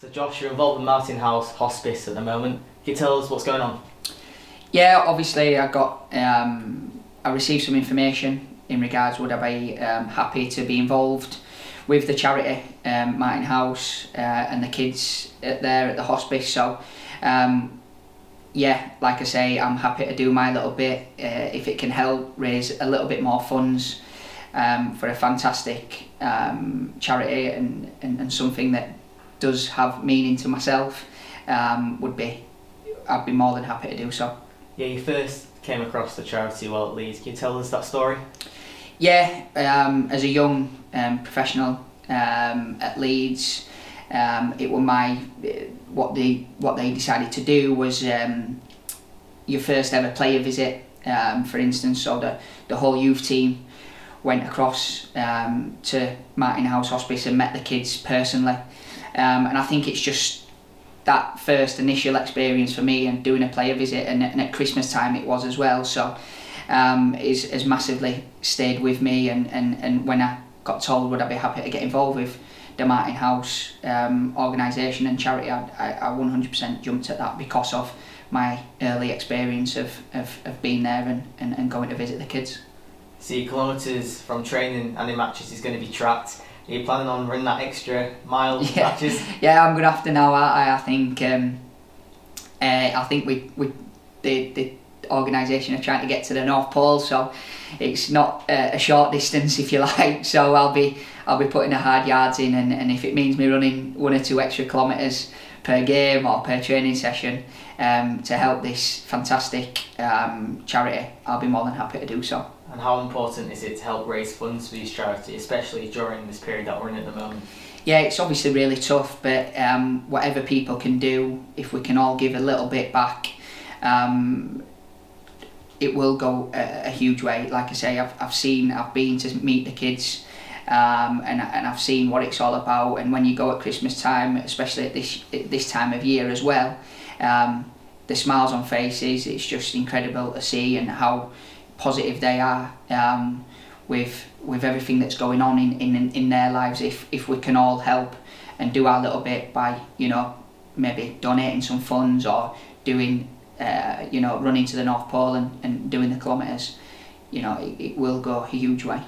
So Josh, you're involved with Martin House Hospice at the moment. Can you tell us what's going on? Yeah, obviously I got um, I received some information in regards would I be um, happy to be involved with the charity um, Martin House uh, and the kids at there at the hospice. So um, yeah, like I say, I'm happy to do my little bit uh, if it can help raise a little bit more funds um, for a fantastic um, charity and, and, and something that does have meaning to myself um, would be I'd be more than happy to do so. Yeah, you first came across the charity while at Leeds. Can you tell us that story? Yeah, um, as a young um, professional um, at Leeds, um, it was my what they what they decided to do was um, your first ever player visit. Um, for instance, so the the whole youth team went across um, to Martin House Hospice and met the kids personally, um, and I think it's just that first initial experience for me and doing a player visit and, and at Christmas time it was as well. So um, is has massively stayed with me and, and, and when I got told would I be happy to get involved with the Martin House um, organisation and charity, I, I, I 100% jumped at that because of my early experience of, of, of being there and, and, and going to visit the kids. See, kilometres from training and in matches is going to be tracked. Are you planning on running that extra mile yeah. matches? Yeah, I'm gonna have to now. I, I think um, uh, I think we, we the, the organisation are trying to get to the North Pole, so it's not uh, a short distance if you like. So I'll be I'll be putting the hard yards in, and, and if it means me running one or two extra kilometres per game or per training session um, to help this fantastic um, charity, I'll be more than happy to do so. And how important is it to help raise funds for these charities, especially during this period that we're in at the moment? Yeah, it's obviously really tough, but um, whatever people can do, if we can all give a little bit back, um, it will go a, a, huge way. Like I say, I've, I've seen, I've been to meet the kids um, and, and I've seen what it's all about. And when you go at Christmas time, especially at this, at this time of year as well, um, the smiles on faces, it's just incredible to see and how positive they are um, with with everything that's going on in, in, in their lives if, if we can all help and do our little bit by you know maybe donating some funds or doing uh, you know running to the North Pole and, and doing the kilometres you know it, it will go a huge way